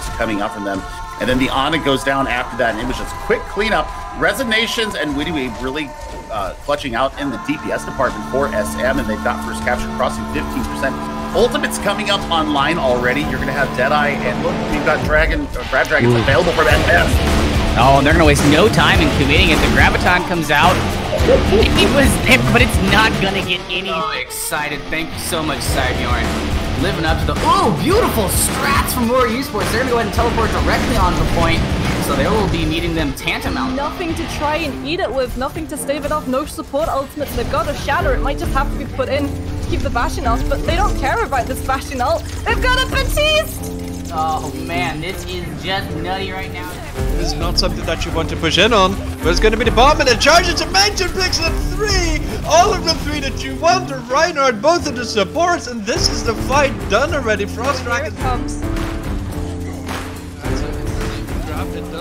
waves coming up from them. And then the Ana goes down after that, and it was just quick cleanup. Resignations and Witty Wave really uh, clutching out in the DPS department for SM, and they've got first capture crossing 15%. Ultimate's coming up online already. You're going to have Deadeye, and look, we've got Dragon, uh, Grab Dragons Ooh. available for that test. Oh, and they're gonna waste no time in committing it. The Graviton comes out. It was there, but it's not gonna get any. So excited. Thank you so much, Cybjorn. Living up to the oh beautiful strats from Warrior Esports. They're gonna go ahead and teleport directly on the point. So they will be meeting them tantamount. Nothing to try and eat it with, nothing to stave it off, no support ultimates. They've got a shatter, it might just have to be put in to keep the Bastion ult, but they don't care about this Bastion ult. They've got a Baptiste! Oh man, this is just nutty right now. This is not something that you want to push in on, but it's going to be the bomb and the charge into Mansion picks up three! All of the three that you want, the Reinhardt, both of the supports, and this is the fight done already. Frost Here Dragon it comes.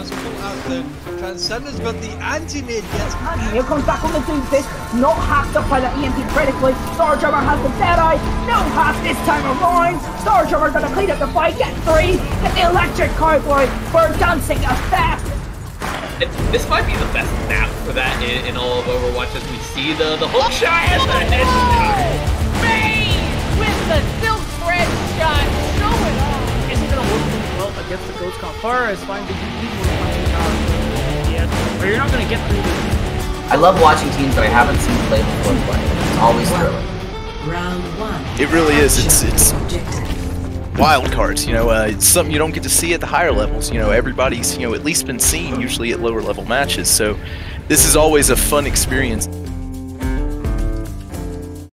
Draft, it does pull out the Transcendence, but the anti-mid gets Here comes back on the Doomfist. Not hacked up by pilot EMP critically. Starjummer has the Deadeye. No half this time around. Starjummer gonna clean up the fight. Get three. Get the electric cowboy. We're dancing effect. And this might be the best map for that in, in all of Overwatch as we see the, the hook shot and the headshot. Really well against the Ghost Con. Far as finding people finding yeah, or you're not gonna get through the I love watching teams that I haven't seen play before play. It's always thrilling. Round one. It really is. It's it's Objective. wild cards. You know, uh, it's something you don't get to see at the higher levels. You know, everybody's you know at least been seen usually at lower level matches. So this is always a fun experience.